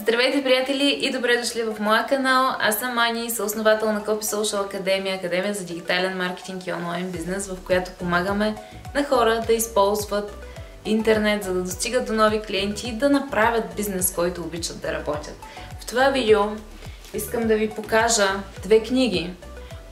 Здравейте, приятели и добре дошли в моя канал. Аз съм Ани, съосновател на Copy Social Академия, Академия за дигитален маркетинг и онлайн бизнес, в която помагаме на хора да използват интернет, за да достигат до нови клиенти и да направят бизнес, който обичат да работят. В това видео искам да ви покажа две книги,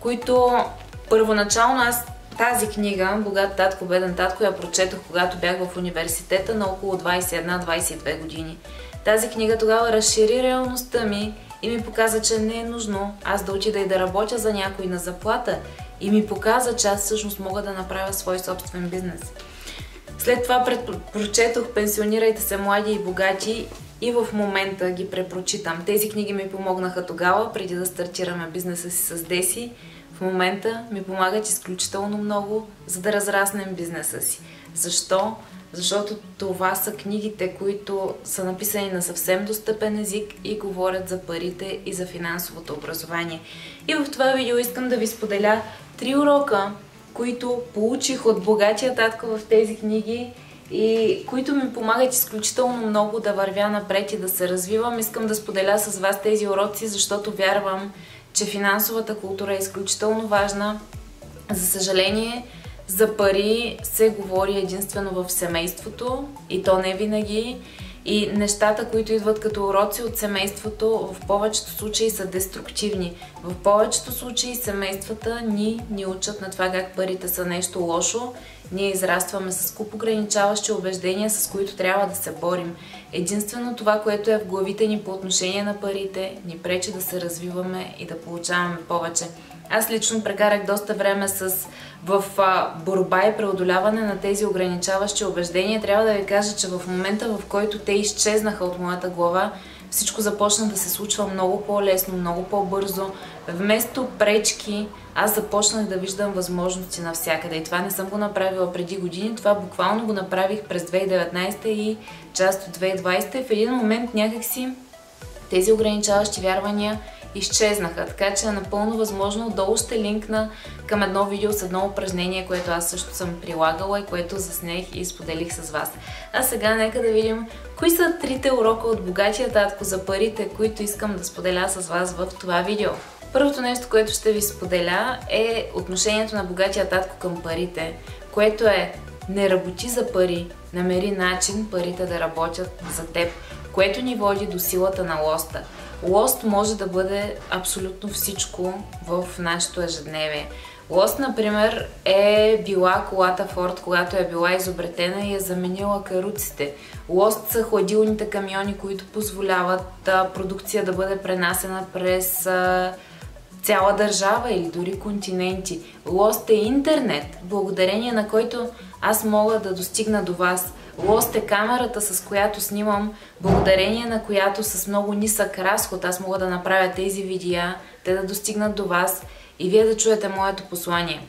които първоначално аз тази книга, Богат татко, беден татко, я прочетох, когато бях в университета на около 21-22 години. Тази книга тогава разшири реалността ми и ми показа, че не е нужно аз да отида и да работя за някой на заплата и ми показа, че аз всъщност мога да направя свой собствен бизнес. След това прочетох Пенсионирайте се млади и богати и в момента ги препрочитам. Тези книги ми помогнаха тогава, преди да стартираме бизнеса си с Деси. В момента ми помагат изключително много, за да разраснем бизнеса си. Защо? Защото това са книгите, които са написани на съвсем достъпен език и говорят за парите и за финансовото образование. И в това видео искам да ви споделя три урока, които получих от богатия татко в тези книги и които ми помагат изключително много да вървя напред и да се развивам. Искам да споделя с вас тези уроци, защото вярвам, че финансовата култура е изключително важна. За съжаление, за пари се говори единствено в семейството и то не винаги. И нещата, които идват като уроци от семейството, в повечето случаи са деструктивни. В повечето случаи семействата ни ни учат на това как парите са нещо лошо. Ние израстваме с куп ограничаващи убеждения, с които трябва да се борим. Единствено това, което е в главите ни по отношение на парите, ни пречи да се развиваме и да получаваме повече. Аз лично прекарах доста време с, в а, борба и преодоляване на тези ограничаващи убеждения. Трябва да ви кажа, че в момента, в който те изчезнаха от моята глава, всичко започна да се случва много по-лесно, много по-бързо. Вместо пречки, аз започнах да виждам възможности навсякъде. И това не съм го направила преди години, това буквално го направих през 2019 и част от 2020. И в един момент някакси тези ограничаващи вярвания изчезнаха. Така че е напълно възможно. Отдолу ще линкна към едно видео с едно упражнение, което аз също съм прилагала и което заснех и споделих с вас. А сега нека да видим кои са трите урока от богатия татко за парите, които искам да споделя с вас в това видео. Първото нещо, което ще ви споделя е отношението на богатия татко към парите, което е не работи за пари, намери начин парите да работят за теб, което ни води до силата на лоста. Лост може да бъде абсолютно всичко в нашето ежедневие. Лост, например, е била колата Форд, когато е била изобретена и е заменила каруците. Лост са хладилните камиони, които позволяват продукция да бъде пренасена през цяла държава или дори континенти. Лост е интернет, благодарение на който аз мога да достигна до вас. Лост е камерата, с която снимам, благодарение на която с много нисък разход аз мога да направя тези видеа, те да достигнат до вас и вие да чуете моето послание.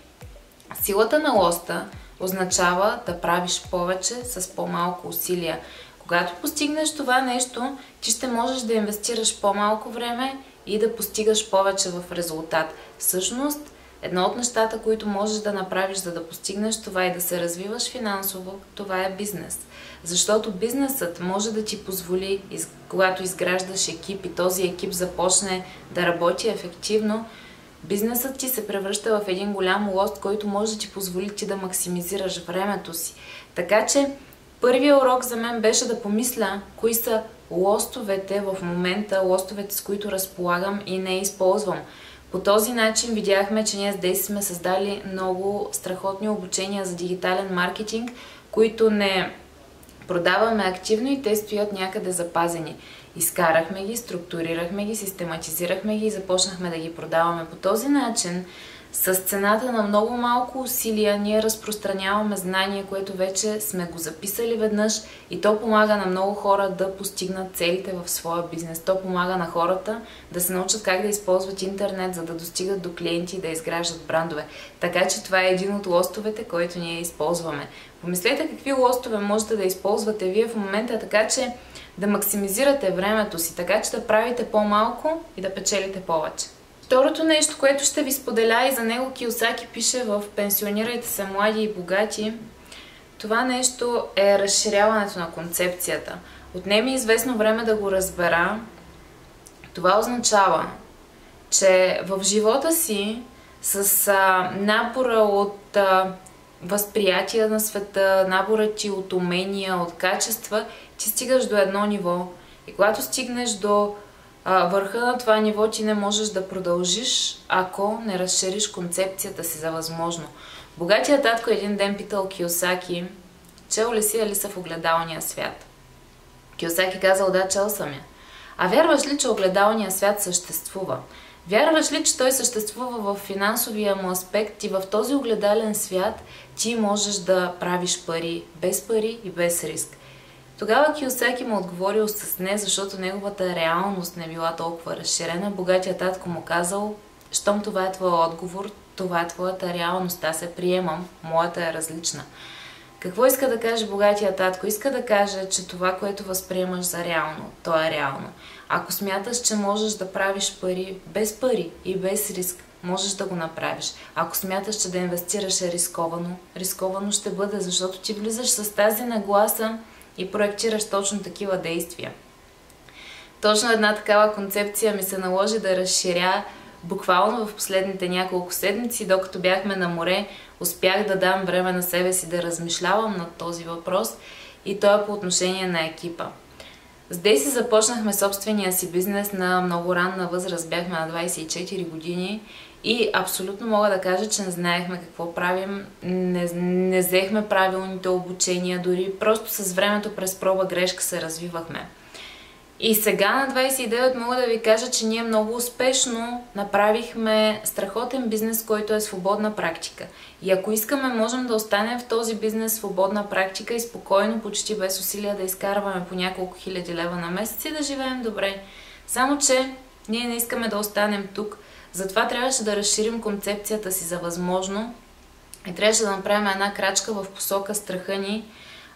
Силата на лоста означава да правиш повече с по-малко усилия. Когато постигнеш това нещо, ти ще можеш да инвестираш по-малко време и да постигаш повече в резултат. Всъщност, едно от нещата, които можеш да направиш, за да постигнеш това и да се развиваш финансово, това е бизнес. Защото бизнесът може да ти позволи, когато изграждаш екип и този екип започне да работи ефективно, бизнесът ти се превръща в един голям лост, който може да ти позволи ти да максимизираш времето си. Така че, първият урок за мен беше да помисля кои са лостовете в момента, лостовете с които разполагам и не използвам. По този начин видяхме, че ние с Дейси сме създали много страхотни обучения за дигитален маркетинг, които не продаваме активно и те стоят някъде запазени. Изкарахме ги, структурирахме ги, систематизирахме ги и започнахме да ги продаваме. По този начин с цената на много малко усилия ние разпространяваме знание, което вече сме го записали веднъж и то помага на много хора да постигнат целите в своя бизнес. То помага на хората да се научат как да използват интернет, за да достигат до клиенти и да изграждат брандове. Така че това е един от лостовете, който ние използваме. Помислете какви лостове можете да използвате вие в момента, така че да максимизирате времето си, така че да правите по-малко и да печелите повече. Второто нещо, което ще ви споделя и за него Киосаки пише в Пенсионирайте се млади и богати, това нещо е разширяването на концепцията. отнеми известно време да го разбера, това означава, че в живота си с а, набора от а, възприятия на света, набора ти от умения, от качества, ти стигаш до едно ниво. И когато стигнеш до а, върха на това ниво, ти не можеш да продължиш, ако не разшириш концепцията си за възможно. Богатият татко един ден питал Киосаки, чел ли си Алиса в огледалния свят? Киосаки казал, да, чел съм я. А вярваш ли, че огледалният свят съществува? Вярваш ли, че той съществува в финансовия му аспект и в този огледален свят ти можеш да правиш пари без пари и без риск? Тогава Киосаки му отговорил с не, защото неговата реалност не била толкова разширена. Богатия татко му казал, щом това е твой отговор, това е твоята реалност, аз се приемам, моята е различна. Какво иска да каже богатия татко? Иска да каже, че това, което възприемаш за реално, то е реално. Ако смяташ, че можеш да правиш пари без пари и без риск, можеш да го направиш. Ако смяташ, че да инвестираш е рисковано, рисковано ще бъде, защото ти влизаш с тази нагласа и проектираш точно такива действия. Точно една такава концепция ми се наложи да разширя буквално в последните няколко седмици, докато бяхме на море, успях да дам време на себе си да размишлявам над този въпрос и то е по отношение на екипа. С Дейси започнахме собствения си бизнес на много ранна възраст. Бяхме на 24 години и абсолютно мога да кажа, че не знаехме какво правим, не, не взехме правилните обучения, дори просто с времето през проба грешка се развивахме. И сега на 29 мога да ви кажа, че ние много успешно направихме страхотен бизнес, който е свободна практика. И ако искаме, можем да останем в този бизнес свободна практика и спокойно, почти без усилия да изкарваме по няколко хиляди лева на месец и да живеем добре. Само, че ние не искаме да останем тук. Затова трябваше да разширим концепцията си за възможно и трябваше да направим една крачка в посока страха ни.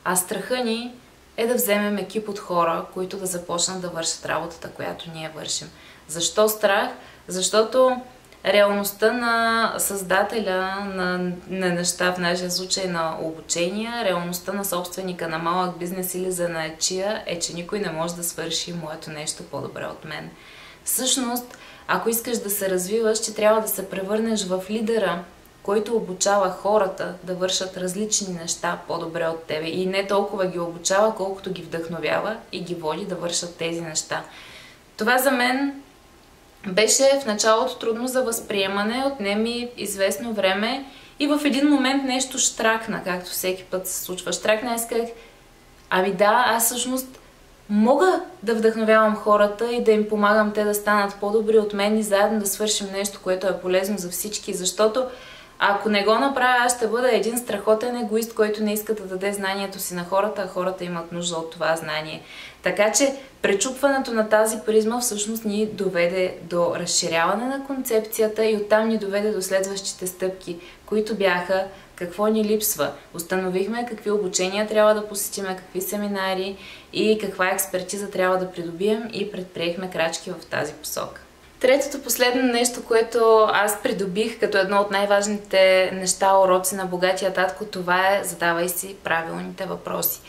А страха ни е да вземем екип от хора, които да започнат да вършат работата, която ние вършим. Защо страх? Защото реалността на създателя на, на неща, в нашия случай на обучения, реалността на собственика на малък бизнес или за наечия е, че никой не може да свърши моето нещо по-добре от мен. Всъщност, ако искаш да се развиваш, че трябва да се превърнеш в лидера който обучава хората да вършат различни неща по-добре от тебе. И не толкова ги обучава, колкото ги вдъхновява и ги води да вършат тези неща. Това за мен беше в началото трудно за възприемане, отнеми известно време и в един момент нещо штракна, както всеки път се случва. Штракна, исках, ами да, аз всъщност мога да вдъхновявам хората и да им помагам те да станат по-добри от мен и заедно да свършим нещо, което е полезно за всички, защото ако не го направя, аз ще бъда един страхотен егоист, който не иска да даде знанието си на хората, а хората имат нужда от това знание. Така че пречупването на тази призма всъщност ни доведе до разширяване на концепцията и оттам ни доведе до следващите стъпки, които бяха какво ни липсва. Установихме какви обучения трябва да посетиме, какви семинари и каква експертиза трябва да придобием и предприехме крачки в тази посока. Третото последно нещо, което аз придобих като едно от най-важните неща, уроци на богатия татко, това е задавай си правилните въпроси.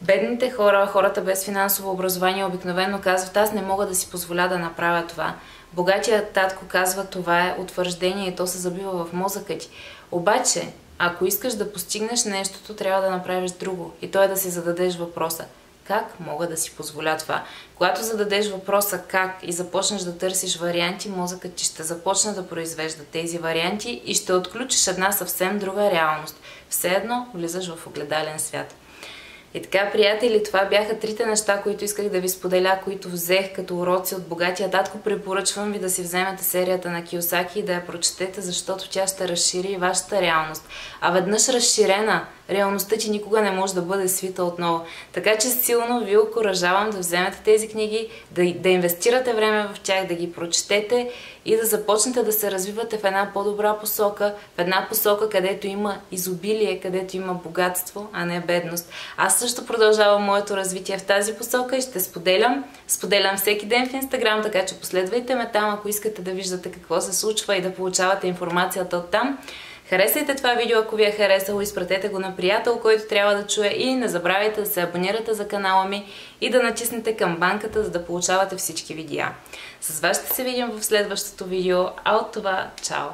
Бедните хора, хората без финансово образование обикновено казват, аз не мога да си позволя да направя това. Богатият татко казва, това е утвърждение и то се забива в мозъка ти. Обаче, ако искаш да постигнеш нещото, трябва да направиш друго. И то е да си зададеш въпроса как мога да си позволя това. Когато зададеш въпроса как и започнеш да търсиш варианти, мозъкът ти ще започне да произвежда тези варианти и ще отключиш една съвсем друга реалност. Все едно влизаш в огледален свят. И така, приятели, това бяха трите неща, които исках да ви споделя, които взех като уроци от богатия татко. Препоръчвам ви да си вземете серията на Киосаки и да я прочетете, защото тя ще разшири вашата реалност. А веднъж разширена, реалността ти никога не може да бъде свита отново. Така че силно ви окоръжавам да вземете тези книги, да, да инвестирате време в тях, да ги прочетете и да започнете да се развивате в една по-добра посока, в една посока, където има изобилие, където има богатство, а не бедност. Аз също продължавам моето развитие в тази посока и ще споделям. Споделям всеки ден в Инстаграм, така че последвайте ме там, ако искате да виждате какво се случва и да получавате информацията от там. Харесайте това видео, ако ви е харесало, изпратете го на приятел, който трябва да чуе и не забравяйте да се абонирате за канала ми и да натиснете камбанката, за да получавате всички видеа. С вас ще се видим в следващото видео, а от това чао!